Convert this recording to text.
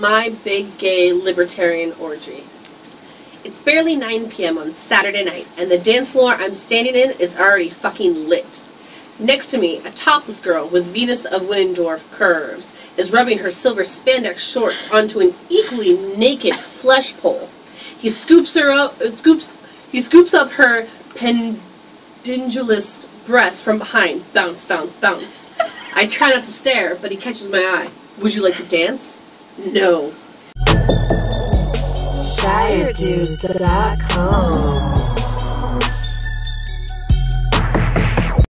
my big gay libertarian orgy. It's barely 9 p.m. on Saturday night, and the dance floor I'm standing in is already fucking lit. Next to me, a topless girl with Venus of Willendorf curves is rubbing her silver spandex shorts onto an equally naked flesh pole. He scoops her up, uh, scoops, he scoops up her pendulous breast from behind. Bounce, bounce, bounce. I try not to stare, but he catches my eye. Would you like to dance? No. ShireDude.com